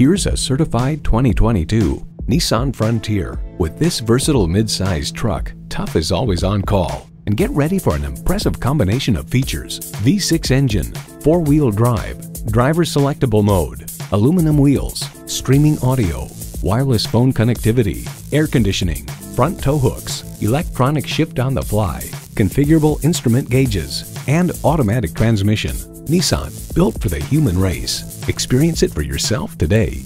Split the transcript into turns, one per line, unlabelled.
Here's a certified 2022 Nissan Frontier. With this versatile midsize truck, tough is always on call. And get ready for an impressive combination of features. V6 engine, four-wheel drive, driver selectable mode, aluminum wheels, streaming audio, wireless phone connectivity, air conditioning, front tow hooks, electronic shift on the fly, configurable instrument gauges, and automatic transmission. Nissan, built for the human race. Experience it for yourself today.